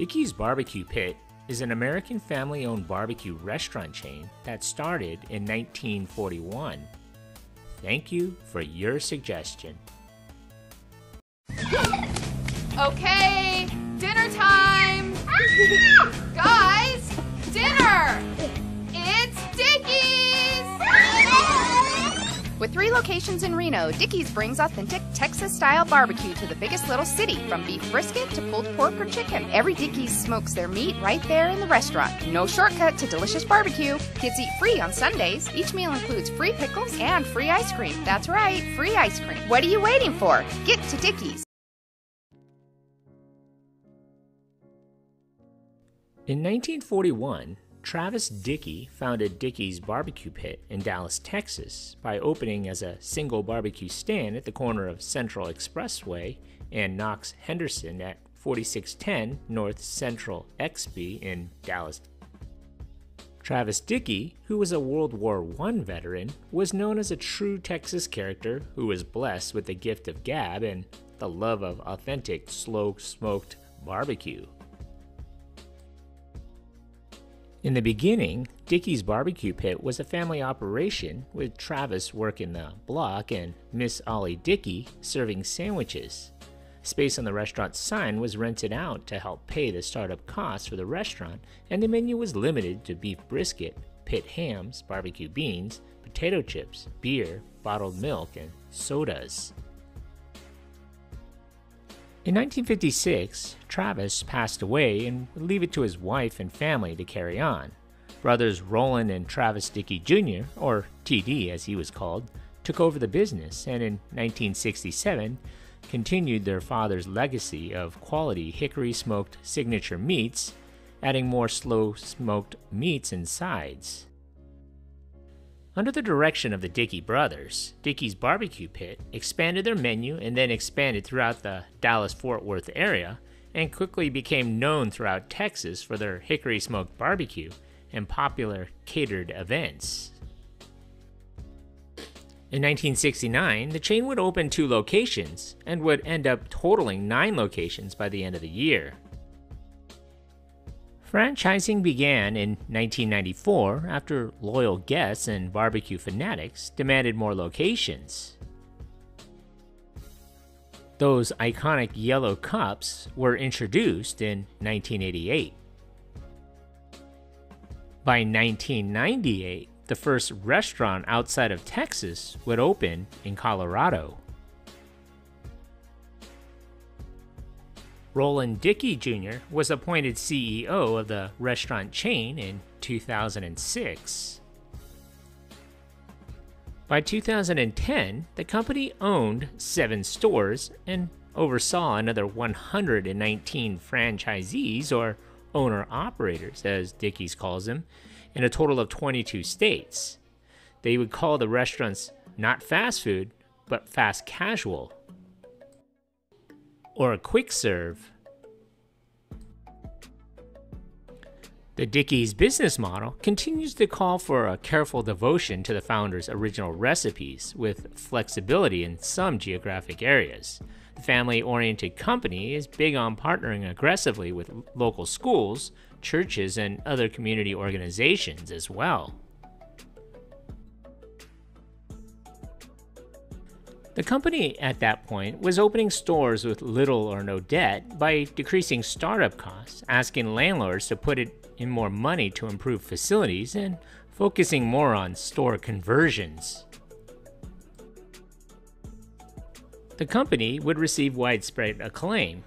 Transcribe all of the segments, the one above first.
Dickey's Barbecue Pit is an American family owned barbecue restaurant chain that started in 1941. Thank you for your suggestion. Okay, With three locations in Reno, Dickey's brings authentic Texas style barbecue to the biggest little city, from beef brisket to pulled pork or chicken. Every Dickey's smokes their meat right there in the restaurant. No shortcut to delicious barbecue. Kids eat free on Sundays. Each meal includes free pickles and free ice cream. That's right, free ice cream. What are you waiting for? Get to Dickey's. In 1941, Travis Dickey founded Dickey's Barbecue Pit in Dallas, Texas, by opening as a single barbecue stand at the corner of Central Expressway and Knox Henderson at 4610 North Central Exby in Dallas. Travis Dickey, who was a World War I veteran, was known as a true Texas character who was blessed with the gift of gab and the love of authentic slow smoked barbecue. In the beginning, Dickey's Barbecue Pit was a family operation with Travis working the block and Miss Ollie Dickey serving sandwiches. Space on the restaurant's sign was rented out to help pay the startup costs for the restaurant, and the menu was limited to beef brisket, pit hams, barbecue beans, potato chips, beer, bottled milk, and sodas. In 1956, Travis passed away and would leave it to his wife and family to carry on. Brothers Roland and Travis Dickey Jr., or TD as he was called, took over the business and in 1967 continued their father's legacy of quality hickory smoked signature meats, adding more slow smoked meats and sides. Under the direction of the Dickey brothers, Dickey's Barbecue Pit expanded their menu and then expanded throughout the Dallas Fort Worth area and quickly became known throughout Texas for their hickory smoked barbecue and popular catered events. In 1969, the chain would open two locations and would end up totaling nine locations by the end of the year. Franchising began in 1994 after loyal guests and barbecue fanatics demanded more locations. Those iconic yellow cups were introduced in 1988. By 1998, the first restaurant outside of Texas would open in Colorado. Roland Dickey Jr. was appointed CEO of the restaurant chain in 2006. By 2010, the company owned seven stores and oversaw another 119 franchisees, or owner operators, as Dickey's calls them, in a total of 22 states. They would call the restaurants not fast food, but fast casual or a quick serve. The Dickey's business model continues to call for a careful devotion to the founder's original recipes with flexibility in some geographic areas. The family oriented company is big on partnering aggressively with local schools, churches, and other community organizations as well. The company at that point was opening stores with little or no debt by decreasing startup costs, asking landlords to put in more money to improve facilities, and focusing more on store conversions. The company would receive widespread acclaim.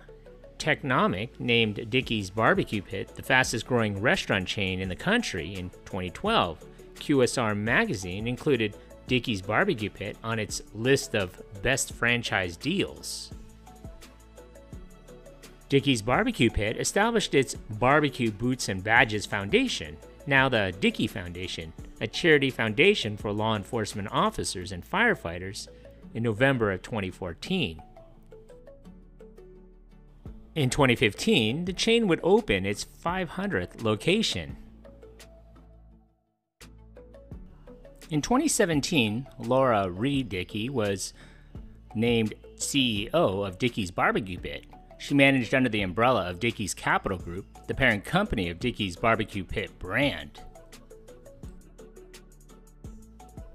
Technomic named Dickey's Barbecue Pit the fastest growing restaurant chain in the country in 2012. QSR Magazine included Dickey's Barbecue Pit on its list of best franchise deals. Dickey's Barbecue Pit established its Barbecue Boots and Badges Foundation, now the Dickey Foundation, a charity foundation for law enforcement officers and firefighters, in November of 2014. In 2015, the chain would open its 500th location. In 2017, Laura Reed Dickey was named CEO of Dickey's Barbecue Pit. She managed under the umbrella of Dickey's Capital Group, the parent company of Dickey's Barbecue Pit brand.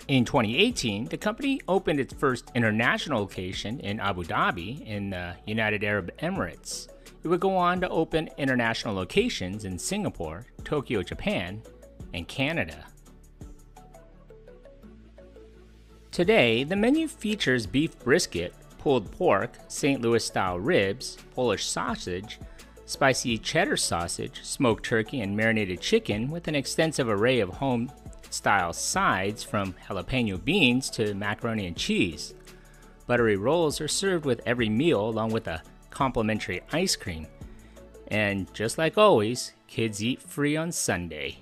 In 2018, the company opened its first international location in Abu Dhabi in the United Arab Emirates. It would go on to open international locations in Singapore, Tokyo, Japan, and Canada. Today, the menu features beef brisket, pulled pork, St. Louis style ribs, Polish sausage, spicy cheddar sausage, smoked turkey, and marinated chicken with an extensive array of home style sides from jalapeno beans to macaroni and cheese. Buttery rolls are served with every meal along with a complimentary ice cream. And just like always, kids eat free on Sunday.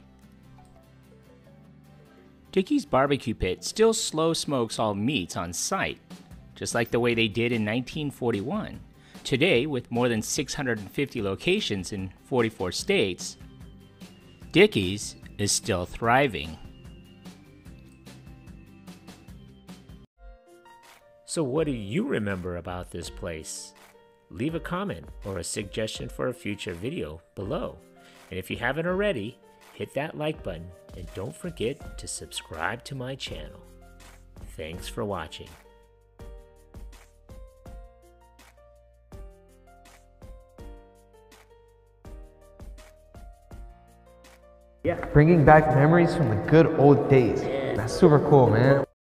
Dickey's Barbecue Pit still slow smokes all meats on site, just like the way they did in 1941. Today, with more than 650 locations in 44 states, Dickey's is still thriving. So, what do you remember about this place? Leave a comment or a suggestion for a future video below. And if you haven't already, hit that like button and don't forget to subscribe to my channel. Thanks for watching. Yeah. Bringing back memories from the good old days. That's super cool, man.